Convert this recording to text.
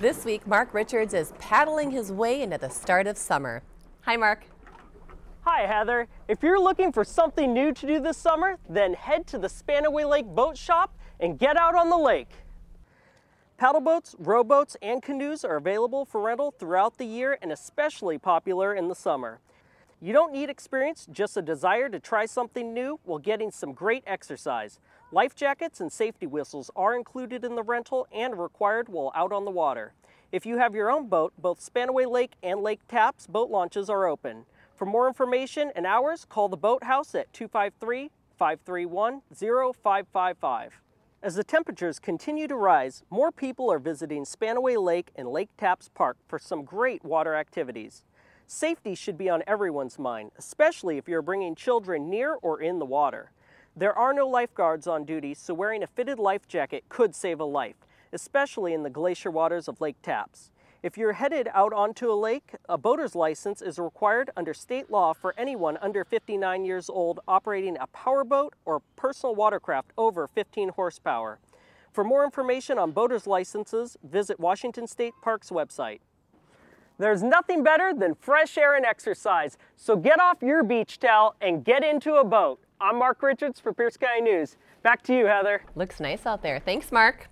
This week, Mark Richards is paddling his way into the start of summer. Hi, Mark. Hi, Heather. If you're looking for something new to do this summer, then head to the Spanaway Lake Boat Shop and get out on the lake. Paddle boats, rowboats, and canoes are available for rental throughout the year and especially popular in the summer. You don't need experience, just a desire to try something new while getting some great exercise. Life jackets and safety whistles are included in the rental and required while out on the water. If you have your own boat, both Spanaway Lake and Lake Tapps boat launches are open. For more information and hours, call the Boathouse at 253 531 0555. As the temperatures continue to rise, more people are visiting Spanaway Lake and Lake Tapps Park for some great water activities. Safety should be on everyone's mind, especially if you're bringing children near or in the water. There are no lifeguards on duty, so wearing a fitted life jacket could save a life, especially in the glacier waters of Lake Tapps. If you're headed out onto a lake, a boater's license is required under state law for anyone under 59 years old operating a powerboat or personal watercraft over 15 horsepower. For more information on boater's licenses, visit Washington State Parks website. There's nothing better than fresh air and exercise, so get off your beach towel and get into a boat. I'm Mark Richards for Pierce County News. Back to you, Heather. Looks nice out there. Thanks, Mark.